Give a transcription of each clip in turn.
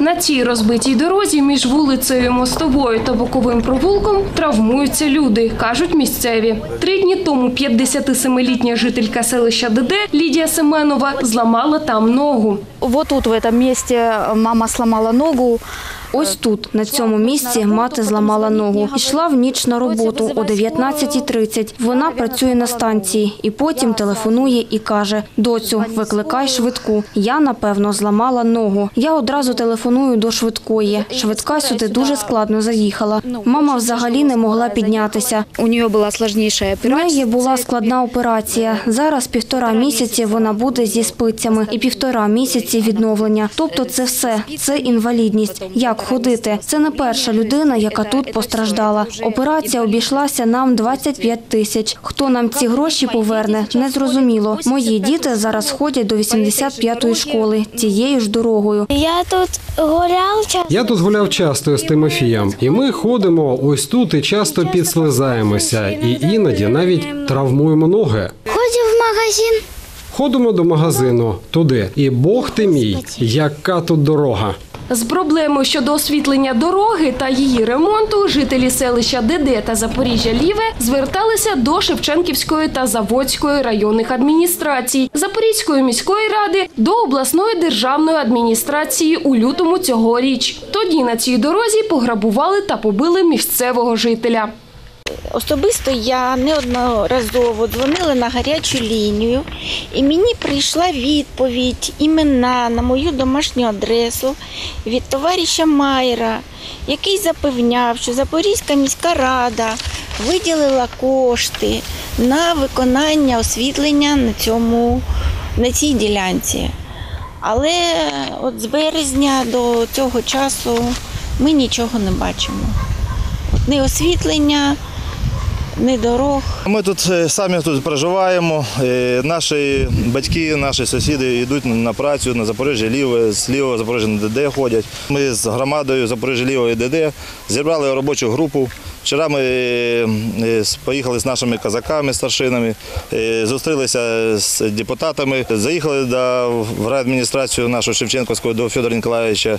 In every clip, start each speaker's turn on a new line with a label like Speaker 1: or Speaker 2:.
Speaker 1: На цій розбитій дорозі між вулицею Мостовою та Боковим провулком травмуються люди, кажуть місцеві. Три дні тому 57-літня жителька селища ДД Лідія Семенова зламала там ногу.
Speaker 2: Вот тут, в этом месте, мама сломала ногу. Ось тут, на цьому місці, мати зламала ногу. Ішла в ніч на роботу о 19.30. Вона працює на станції і потім телефонує і каже: доцю, викликай швидку. Я, напевно, зламала ногу. Я одразу телефоную до швидкої. Швидка сюди дуже складно заїхала. Мама взагалі не могла піднятися.
Speaker 3: У нее была сложнейшая
Speaker 2: У неї була складна операція. Зараз півтора місяці вона буде зі спицями і півтора місяці відновлення. Тобто це все, це інвалідність. Як ходити? Це не перша людина, яка тут постраждала. Операція обійшлася нам 25 тисяч. Хто нам ці гроші поверне, не зрозуміло. Мої діти зараз ходять до 85-ї школи цією ж дорогою.
Speaker 4: Я тут гуляв час.
Speaker 5: Я тут гуляв часто з Тимофієм, і ми ходимо ось тут і часто підслизаємося, і іноді навіть травмуємо ноги.
Speaker 4: Ходив в магазин.
Speaker 5: Ходимо до магазину туди, і Бог ти мій, яка тут дорога.
Speaker 1: З проблемою щодо освітлення дороги та її ремонту жителі селища ДД та Запоріжжя Ліве зверталися до Шевченківської та Заводської районних адміністрацій, Запорізької міської ради до обласної державної адміністрації у лютому цьогоріч. Тоді на цій дорозі пограбували та побили місцевого жителя.
Speaker 6: Особисто я неодноразово дзвонила на гарячу лінію, і мені прийшла відповідь імена на мою домашню адресу від товариша Майера, який запевняв, що Запорізька міська рада виділила кошти на виконання освітлення на, цьому, на цій ділянці. Але от з березня до цього часу ми нічого не бачимо. Ні освітлення, ні дорог.
Speaker 7: Ми тут е, самі тут проживаємо. Е, Наші батьки, наші сусіди йдуть на працю на Запоріжжя Ліве, з лівого Запоріжжя на ДД ходять. Ми з громадою Запоріжжя Лівого і ДД зібрали робочу групу. Вчора ми е, е, поїхали з нашими козаками, старшинами, е, зустрілися з депутатами, заїхали до райадміністрацію нашу Шевченківську до Федора Ніколаєвича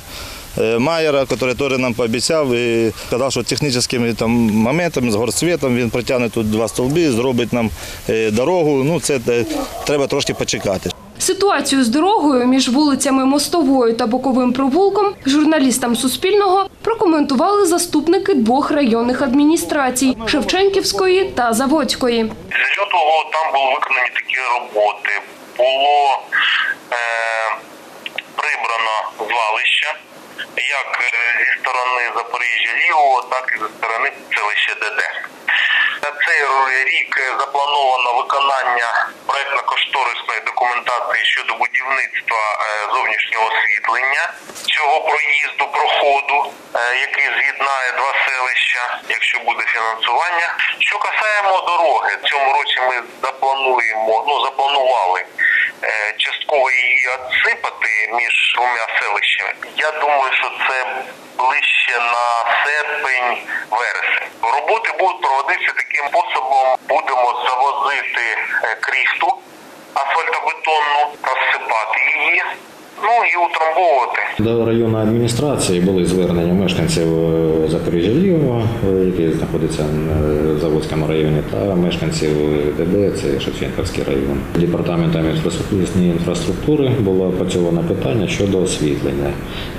Speaker 7: Майера, який теж нам пообіцяв і сказав, що технічними там моментами з горсвітом він притягне тут два стовби, зробить нам дорогу. Ну це треба трошки почекати.
Speaker 1: Ситуацію з дорогою між вулицями Мостовою та Боковим провулком журналістам Суспільного прокоментували заступники двох районних адміністрацій Шевченківської та Заводської.
Speaker 8: З лютого там були виконані такі роботи. Було е, прибрано звалище як е, зі сторони Запоріжжя Лівого, так і зі сторони селища ДД. На цей рік заплановано виконання проектно-кошторисної документації щодо будівництва е, зовнішнього освітлення цього проїзду, проходу, е, який з'єднає два селища, якщо буде фінансування. Що касаємо дороги, в цьому році ми заплануємо, ну запланували е, частково її відсипати між двома селищами. Я думаю, що це ближче на серпень, вересень. Роботи будуть проводитися таким способом. Будемо завозити крісту асфальтобетонну, розсипати її, ну і утрамбовувати.
Speaker 9: До районної адміністрації були звернення мешканців е, Запоріжжя Лівого, е, які знаходяться в Заводському районі, та мешканців ДБ, це Шевченківський район. Департаментом інфраструктури було опрацьовано питання щодо освітлення.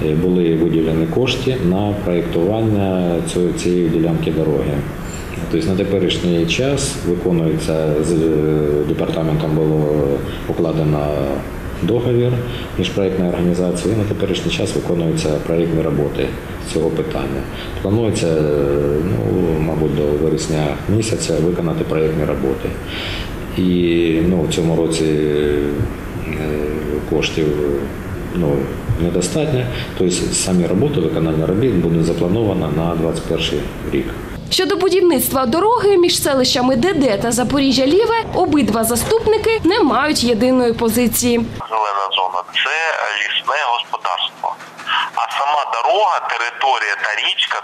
Speaker 9: Е, Були виділені кошти на проєктування цієї ділянки дороги. Тобто на теперішній час виконується з е, департаментом було укладено договір між проєктною організацією. і На теперішній час виконуються проєктні роботи цього питання. Планується, е, ну, мабуть, до вересня місяця виконати проєктні роботи. І ну, в цьому році е, коштів ну, недостатньо. Тобто самі роботи, виконання робіт буде заплановано на 2021 рік.
Speaker 1: Щодо будівництва дороги між селищами ДД та Запоріжжя Ліве, обидва заступники не мають єдиної позиції.
Speaker 8: Зелена зона це лісне господарство. А сама дорога, територія та річка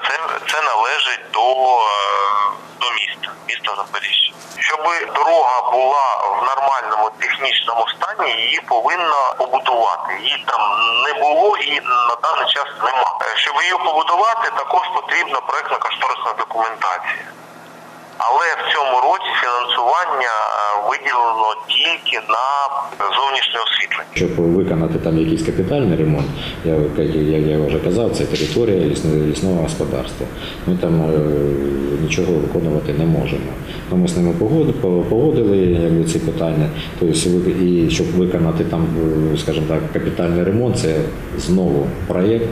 Speaker 8: це, належить до, е, міста, Запоріжжя. Щоб дорога була в нормальному технічному стані, її повинно побудувати. Її там не було і на даний час немає. Е, Щоб її побудувати, також потрібна проектно-кошторисна документація. Але в цьому році фінансування е, виділено тільки на зовнішнє освітлення.
Speaker 9: Щоб виконати там якийсь капітальний ремонт, я, я, я вже казав, це територія лісного, господарства. Ми там е, нічого виконувати не можемо. Ну, ми з ними погодили, ці питання. Тобто, і щоб виконати там, е, скажімо так, капітальний ремонт, це знову проєкт.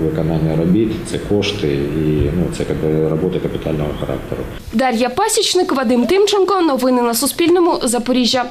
Speaker 9: Виконання робіт, це кошти і ну, це якби, капітального характеру.
Speaker 1: Дар'я Пасічник, Вадим Тимченко. Новини на Суспільному. Запоріжжя.